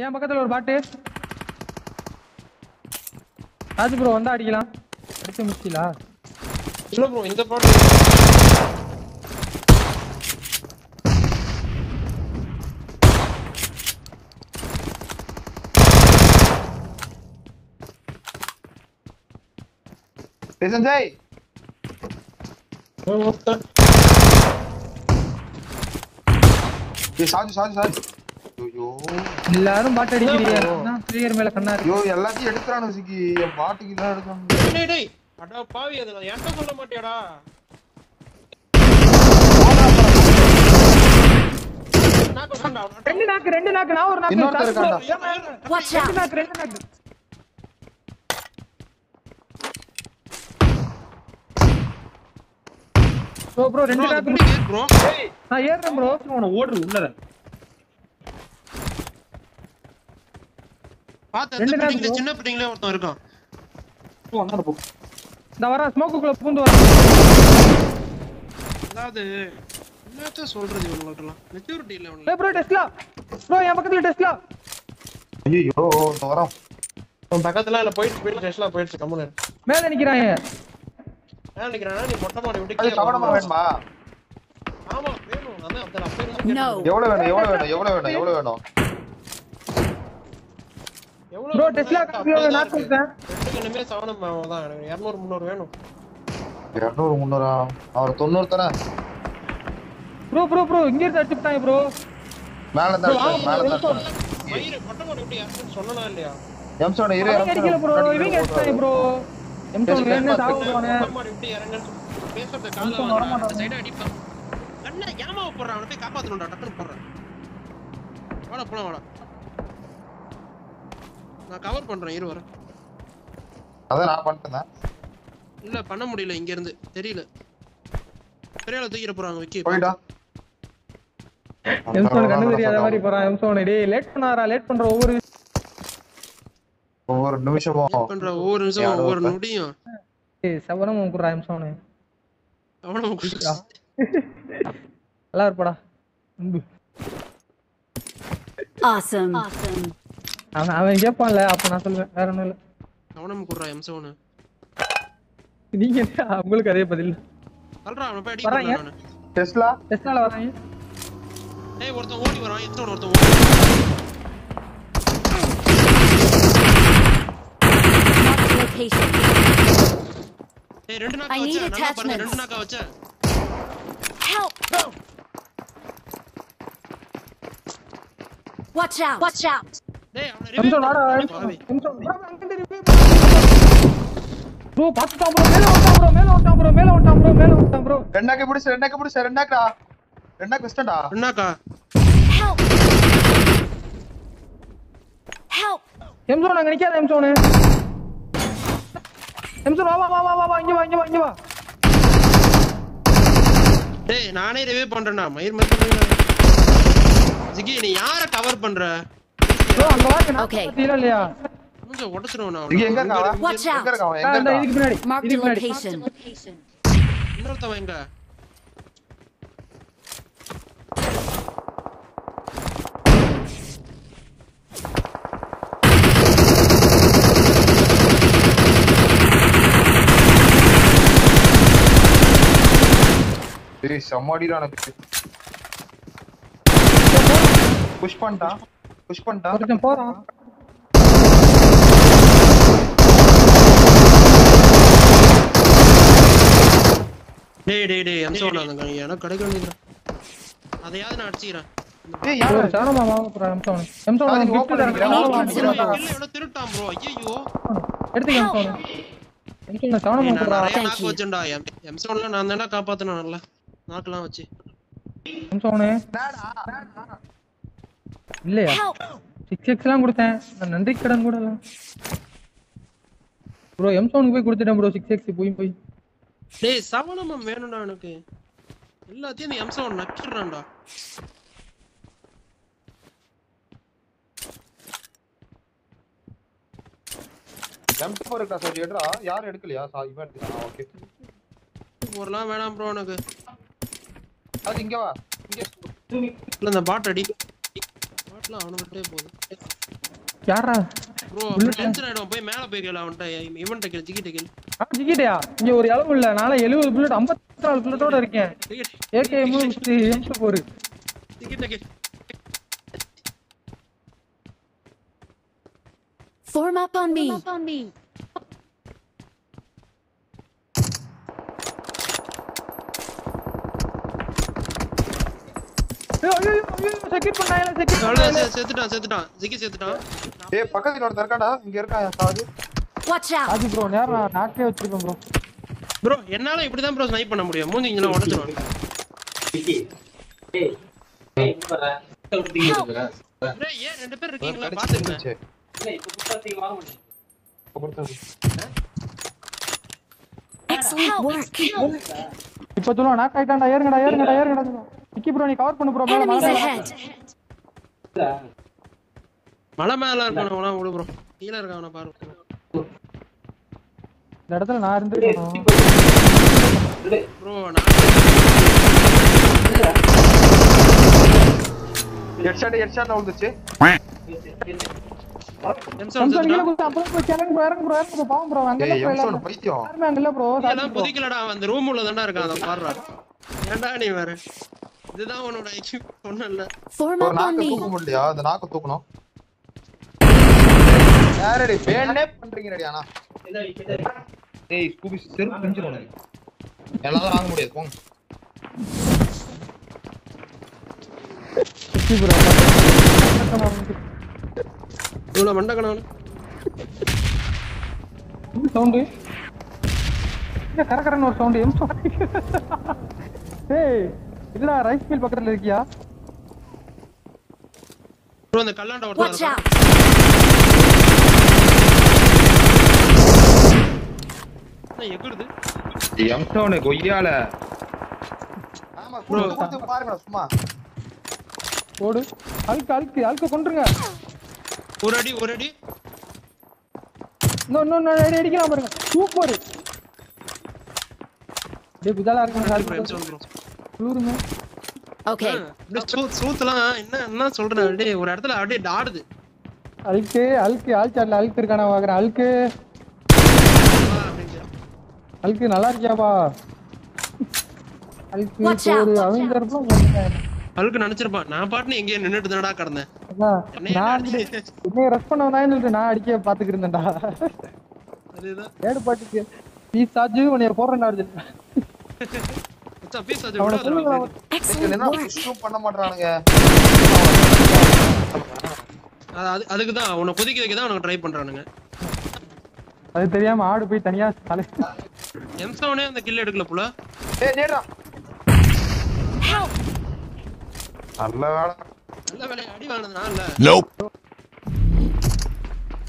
என் பக்கத்துல ஒரு பாட்டு? ராஜ் ப்ரோ வந்தா அடிக்கலாம். அடிச்சு முடிச்சிலா இல்ல ப்ரோ இந்த பாட்டு டேய் சஞ்சய் டேய் சாஜு சாஜு சாஜு. ஐயோ எல்லாரும் பாட்டு அடிக்கிறீங்க பிளேயர் மேல கண்ணா இருக்கு. ஐயோ எல்லாத்தையும் எடுக்கிறானு சிக்கி என் பாட்டுக்கு தான் எடுக்கிறான் டேய் டேய் அடா பாவி அது நான் என்கிட்ட சொல்ல மாட்டியாடா? ரெண்டு நாக்கு ரெண்டு நாக்கு. நான் ஒரு நாக்கு. இருக்கான்டா. Watch ரெண்டு! நாக்கு ரெண்டு நாக்கு. ப்ரோ ப்ரோ ரெண்டு நாக்கு. bro? நான் ஏறுறேன் ப்ரோ அவனை ஓடுறது உள்ளத பாத்து, ரெண்டு அந்த பில்டிங்ல. சின்ன பில்டிங்ல ஒருத்தன் இருக்கான். போ அந்தாண்ட போ. இந்த வரேன் ஸ்மோக்குக்குள்ள பூந்து வரேன் அதாவது என்னத்த சொல்றது இவனுங்கள்ட்டலாம் மெச்சூரிட்டி இல்ல ஏய் இவனுங்க ப்ரோ டெஸ்லா ப்ரோ என் பக்கத்துல டெஸ்லா ஐயோ வரோம். உன் பக்கத்துல இல்ல போயிட்டு போயிடுச்சு. கம்முனு மேல நிக்கிறாங்க ஏன் நினைக்கிறேன்னா நீ மொட்டை மாடி விட்டு கீழே வரணும். வேணுமா? ஆமா வேணும். அதான். எவ்வளவு வேணும் எவ்வளவு வேணும் எவ்வளவு வேணும் எவ்வளவு வேணும்? ப்ரோ? டெஸ்லா எனக்கு கம்பியோட இருக்கு. கொடுத்தேன் ரெண்டுக்கு இனிமே சவனம் தான் எனக்கு இரநூறு முந்நூறு வேணும் இரநூறு முந்நூறா அவர் தொண்ணூறு தானே ப்ரோ ப்ரோ ப்ரோ இங்க இருந்து அடிச்சுட்டாங்க ப்ரோ மேல தான் மேல தான் இருக்கு. மயிறு மொட்டை மாடி விட்டு இறக்குன்னு சொன்னனா இல்லையா எம்சோட இரு அடிக்கல ப்ரோ இவங்க அடிச்சாங்க ப்ரோ சாவுறானே மொட்டை மாடி விட்டு இறங்குன்னு பேசுறத வாங்குறா. அந்த அ அடிப்பான். அண்ணா, ஏம்மா போடுறான்? அவனை போய் காப்பாத்தணும்டா, டக்குனு போடுறேன். வாடா, போலாம், வாடா. நான் cover பண்றேன், இரு வரேன். அதான் நான் பண்ணிட்டேன். இல்ல பண்ண முடியல இங்க இருந்து தெரியல பெரியால தூக்கிட போறாங்க விக்கி. போயிட்டா எம்சோன் கண்ணு தெரியாத மாதிரி போறான் எம்சோன் டேய் லேட் பண்ணாரா லேட் பண்ற ஒவ்வொரு ஒவ்வொரு நிமிஷமும் Wait பண்ற ஒவ்வொரு நிமிஷம் யாரோ ஒவ்வொரு. நொடியும். ஏய் சவரம் குடுறா எம்சோன் அவன நல்லா இருப்படா. அன்பு Awesome. Awesome. அவன் அவன் கேட்பான்ல அப்ப நான் சொல்லுவேன் வேற ஒண்ணும் இல்ல அவனம் குடுறா எம்சவனு நீங்க என்ன உங்களுக்கு அதே பதில் சொல்றா அவன போய் அடி. நானு டெஸ்லா டெஸ்ட்னால வராங்க டேய் ஒருத்தன் ஓடி வரான் எத்தனை ஒருத்தன் ஓடி வரான். டேய் ரெண்டு நாக்கா I need வச்ச நல்லா பாருங்க attachments. ரெண்டு நாக்கா வச்ச Help! Watch out! Watch out! டேய் அவன எம்சோன் வாடா ரிவைவ் பாவி. எம்சோன் ப்ரோ. பாத்துட்டான் ப்ரோ மேல வந்துட்டான் ப்ரோ மேல வந்துட்டான் ப்ரோ மேல வந்துட்டான் ப்ரோ மேல வந்துட்டான் ப்ரோ. ரெண்டாக்கு பிடிச்சு ரெண்டாக்கு பிடிச்சு ரெண்டாக்கா. ரெண்டாக்கு வெஸ்டா Help! ரெண்டாக்கா. Help! எம்சோன் அங்க நிக்காத எம்சோன். எம்சோன் வா வா வா வா வா வா இங்க வா இங்க வா இங்க வா. டேய் நானே ரிவைவ் பண்றேன்டா. மயிர் மட்டும் ஜிகி நீ யார கவர் பண்ற? ப்ரோ அங்க வா நான் Okay. பாத்தீங்களா இல்லையா கொஞ்சம் உடைச்சிருவேன் நான் இங்க அவனை. எங்க இருக்கா Watch out! எங்க இருக்கா அவன்? ஆ, எங்க இந்த இருக்கா இதுக்கு பின்னாடி Marked a இதுக்கு பின்னாடி location. இன்னொருத்தவன் எங்க டேய் செம்மடிடா எனக்கு புஷ் பண்ணிட்டான் புஷ் பண்ணிட்டான் ஒருத்தன் போறான் டேய் டேய் டேய் அந்த எனக்கு கிடைக்க வேண்டியதுடா. அதையாவது நான் அடிச்சுக்கிறேன். யாரு? கிஃப்ட் தரேன். இல்ல. எவ்வளவு திருட்டான் ப்ரோ ஐயோ எடுத்துக்க போறா நாக்கு. வச்சேன்டா எம்சோன்ல நான் தானே காப்பாத்தினேன் நல்லா. நாக்கெல்லாம் வச்சு. இல்லையா! சிக்ஸ் எக்ஸ்லாம் கொடுத்தேன். நான் நன்றி கடன் கூட ப்ரோ எம்சோனுக்கு போய் கொடுத்துட்டேன் ப்ரோ சிக்ஸ் எக்ஸ் போய் போய். டேய் சவணமம் வேணும்டா எனக்கு. எல்லாத்தையும் நீ எம்சோன் நக்கிடுறான்டா. M4 இருக்கா சார் எடுறா யாரும் எடுக்கலையா? சா இவன் எடுத்துக்கலாம் ஓகே போறலாம் வேணாம் ப்ரோ எனக்கு. அது இங்க வா. இங்க. இல்ல இந்த பாட் அடி. பாட்லாம் அவனை விட்டே போகுது யாரா ப்ரோ டென்ஷன் ஆயிடும் போய் மேல போய் கேளு அவன்கிட்ட இவன்கிட்ட கேளு ஜிகிட்ட கேளு. ஆ, ஜிகிட்டயா? இங்க ஒரு அளவு இல்ல. நாளை எழுபது புல்லட் ஐம்பத்தி நாலு புல்லட்டோட இருக்கேன். ஏகே மூணு எம்சு போரு ஜிகிட்ட கேளு. Form up on me. Secure பண்ணாயில secure செ- செத்துட்டான் செத்துட்டான். ஜிகி செத்துட்டான். ஏய் பக்கத்துல ஒருத்தர் இருக்காடா இங்க இருக்கான் சாது Watch out. அது ப்ரோ நேரம் நாக்கே வச்சிருக்கேன் ப்ரோ ப்ரோ என்னால இப்படிதான் ப்ரோ ஸ்னைப் பண்ண முடியும்? மூஞ்சி இங்க உடைச்சிருவான் டேய் ஏன் ரெண்டு பேர் இருக்கீங்களா? பாத்துங்க. இப்ப கொடுத்தது. Excellent work. இப்ப சொல்லுவா ஏறுங்கடா ஏறுங்கடா ஏறுங்கடா சொல்லுவான். விக்கி ப்ரோ நீ கவர் பண்ணு ப்ரோ மேல மேல ahead. மலை மேல இருக்கவனா விடு ப்ரோ கீழ இருக்கவன பாரு. இந்த இடத்துல நான் இருந்துருக்கணும் ப்ரோ நான் ஹெட்ஷாட் எம்சோன் எல்லாரும் பைத்தியம். புதிக்கலடா அந்த ரூம் உள்ள தான்டா இருக்கான் அதை பாடுறா. ஏன்டா நீ வேற? இதுதான் சொன்னல Form ஒரு. தூக்க முடியலையா? அந்த நாக்கு தூக்கணும். யாரடி ஸ்கூபி செருப்பு எல்லாம் வாங்க முடியாது போங்க. சவுண்டு கரகரன்னு ஒரு சவுண்டு ஏய் இல்லடா ரைஸ் மில் பக்கத்துல இருக்கியா? ப்ரோ அந்த கல்லாண்ட ஒருத்தன். இருக்கான். எகுடுது எம்சோனு கொய்யால. ஆமா Bro. பாருங்க சும்மா ஓடு. அழுக்கு அழுக்கு அழுக்க கொண்டுருங்க. ஒரு அடி ஒரு அடி. இன்னும் இன்னும் இன்னும் அடி அடிக்கலாம் பாருங்க. சூப்பர் டேய் புதாலா ப்ரோ எம்சன் ப்ரோ குளிருங்க. சூ- சூத்துலாம் என்ன என்ன சொல்றேன்? அப்படியே ஒரு இடத்துல அப்படியே ஆடுது அழுக்கு அழுக்கு ஆள்சாட்ல அழுக்கு இருக்கானா பாக்குறேன். அப்படின்ட்டு. அழுக்கு நல்லா இருக்கியாப்பா? சோறு out. அவங்க இருப்போம் அழுக்கு நினைச்சிருப்பான். நான் பாட்டுன்னு எங்கேயே நின்னுட்டு தானடா கிடந்தேன் என்னைய நான். இன்னைக்கு ரெஸ்ட் பண்ண வந்தான்னு சொல்லிட்டு நான் அடிக்க பாத்துக்கிட்டு இருந்தேன்டா. அதுதான். ஏடு பாட்டுக்கு. நீ சாஜு உன்னைய அர்ஜுன். மச்சான், பீஸ் ஆச்சு, அவனை விடாத சொல்லுங்க அவனுக்கு. Excellent என்ன work. புஷ்டும் பண்ண மாட்டானுங்க அது- அது- அதுக்குதான் உன்னை கொதிக்க வைக்க தான் உனக்கு ட்ரை பண்றானுங்க. அது தெரியாம ஆடு போய் தனியா தலை எம்சவனே அந்த கில் எடுக்கல புல. ஏய் நேரா. நல்ல வேலை. நல்ல வேலையை? அடி வாங்கினதுனா இல்ல.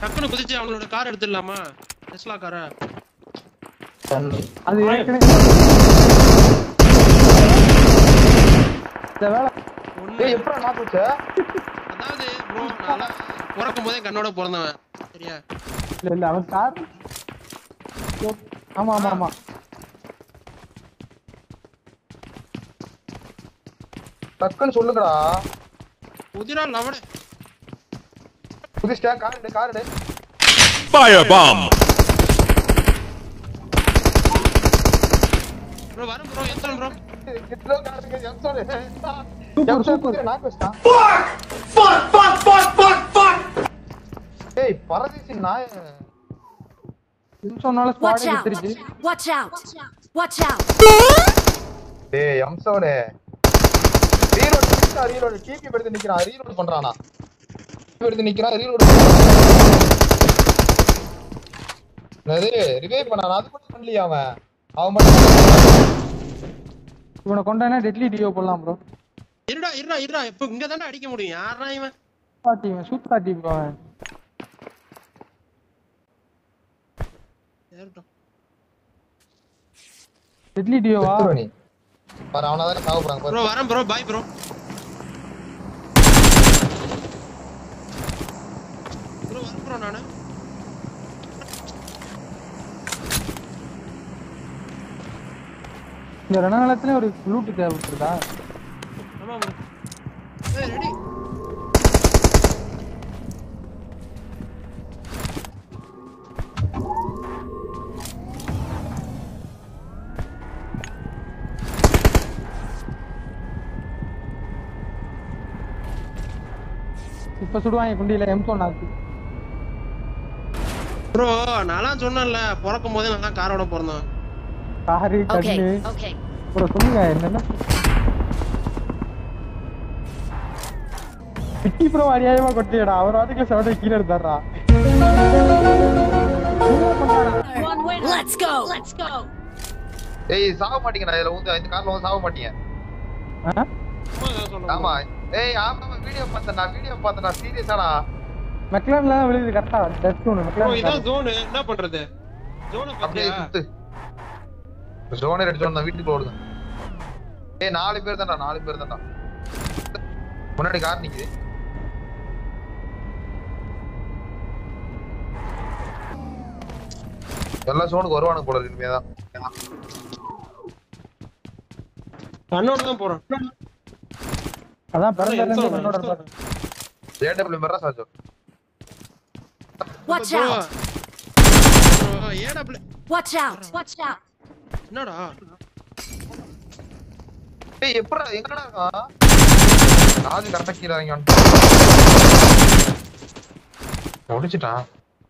டக்குன்னு குதிச்சு அவங்களோட கார் எடுத்துடலாமா? டெஸ்லா காரை அது ஏற்கனவே இந்த வேலை. ஏய் எப்படா நாக்கு வச்ச அதாவது ப்ரோ நான் பிறக்கும் போதே கண்ணோட பிறந்தவன். சரியா? இல்ல இல்ல அவன் கார் ஆமா ஆமா ஆமா. டக்குன்னு சொல்லுங்கடா. குதிரா லவனே. புதிஷ்டா கார் எடு கார் எடு. Firebomb! ப்ரோ வரும் ப்ரோ எத்தனை ப்ரோ கிட்லோ கார் இருக்கு எம்சோனு சூப்பர் சூப்பர் நாக்கு வச்சிட்டான் ஏய் பரதேசி நாய சொன்னால Watch ஸ்குவாட் out. எடுத்துருச்சு Watch out. Watch out. டேய் எம்சோனு ரீலோட் பண்ணிட்டா ரீலோட் டிபி எடுத்து நிக்கிறான் ரீலோட் பண்றானா டிபி எடுத்து நிக்கிறான் ரீலோட் என்னது ரிவைவ் பண்ணானா அது கூட பண்ணலையா அவன் அவன் இவனை கொண்டானா டெட்லி டியோ போடலாம் ப்ரோ இருடா இருடா இருடா. இப்ப இங்க தானே அடிக்க முடியும். யாரா இவன்? பாட்டி இவன் சூப்பரா டீம் அவன். ஏறட்டும். டெட்லி டியோவா நீ. பாரு அவனா தானே சாவ போறாங்க. பாரு ப்ரோ வரேன் ப்ரோ பாய் ப்ரோ ப்ரோ வரேன் ப்ரோ நானு. இந்த ரணகாலத்துல ஒரு லூட் தேவைப்படுதா ஆமா ப்ரோ ஏய் ரெடி இப்ப சுடுவாங்க குண்டியில எம்கோ நாக்கு ப்ரோ நான் சொன்னேன்ல பிறக்கும் போதே நான் காரோட பிறந்தேன் காரு கண்ணு. அப்புறம் சொல்லுங்க என்னன்னா? விக்கி ப்ரோ அநியாயமா கொட்டியடா அவர் வாட்டுக்குள்ள செவட்டை கீழே எடுத்தாரா Let's go. Let's go. ஏய் சாக மாட்டீங்க நான் இதுல வந்து இந்த கார்ல வந்து சாக மாட்டீங்க. ஆமா. ஏய் ஆமா வீடியோ பார்த்தேன் நான் வீடியோ பார்த்தேன் நான் சீரியஸாடா மெக்லான்ல தான் விழுது கரெக்டா டச் ஒன்று ப்ரோ இதான் மெக்லான் ஜோனு என்ன பண்றது? ஜோனை அப்படியே சுத்து. ஜோனே ரெட் ஜோன் தான் வீட்டுக்கு ஓடுங்க ஏய் நாலு பேர் தான்டா நாலு பேர் தான்டா முன்னாடி கார் நிக்குது எல்லா ஜோனுக்கு வருவானுங்க போல இருக்கு இனிமேதான் கண்ணோட தான் போறேன் அதான் பிறந்ததுல இருந்து. ஏடபிள்யூ மெட்ராஸ் ஆச்சோ Watch bro out. Bro AW Watch out. Watch out. என்னடா? ஏய் எப்படா எங்கடா? இருக்கான் ராஜு கரெக்டா கீழே இறங்கி வந்துட்டான் முடிச்சிட்டான்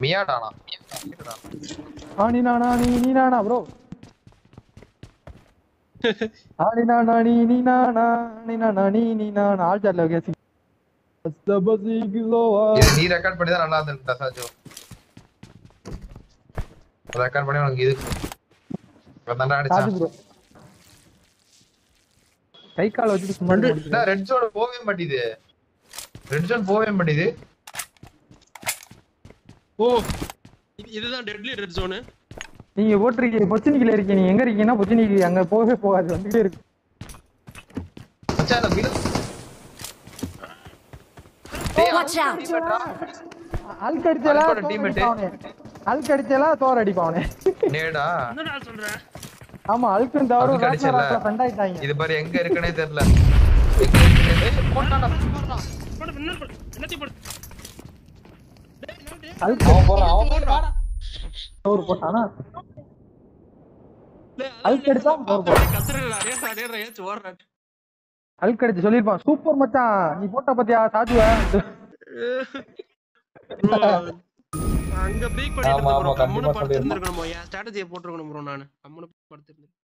மியாடானா மியாடா. ஆனி நானா நீ நீ நானா ப்ரோ ஆனி நானா நீ நீ நானா நீ நானா நீ நீ நானா? ஆல் சாட்ல கேசி அஸ்தபசி கிலோவா நீ ரெக்கார்ட் பண்ணி தான் நல்லா இருந்திருக்கா சாஜோ. ரெக்கார்ட் பண்ணி உனக்கு இது தாண்டா சாஜு அடிச்சான் ப்ரோ கை கால் வச்சுட்டு சும்மா ரெட் ஜோன் போகவே மாட்டேது ரெட் ஜோன் போகவே மாட்டேது ஓ இது- இதுதான் டெட்லி ரெட் ஜோனு நீங்க போட்டிருக்கீங்க பொச்சினிக்கில இருக்கீங்க. நீங்க எங்க இருக்கீங்கன்னா பொச்சினிக்கு அங்க போகவே போகாது. வந்துட்டே இருக்கு. விழு Watch out. அல்க் அடிச்சலா தோர் அடிப்பானே. நேடா என்னடா சொல்ற? ஆமா அல்க்கும் தவறு அடிச்சல. ஃப்ரெண்ட் ஆயிட்டாங்க. இது பாரு எங்க இருக்குன்னே தெரியல. எங்க. போடு, போடு. போடு. அல்க் அவன் போறான் அவன் போறான் தவறு போட்டானா? டேய், அல்க் அடிச்சா ஏச்சு ஓடுறேன். அல்க் அடிச்சு சொல்லிருப்பான் சூப்பர் மச்சான் நீ போட்ட பத்தியா சாஜுவ? அங்க ஆமா, bro. கம்முனு படுத்திருந்திருக்கணும். என் strategy ய போட்டிருக்கணும் bro நானு. கம்முனு படுத்திருந்தேன்.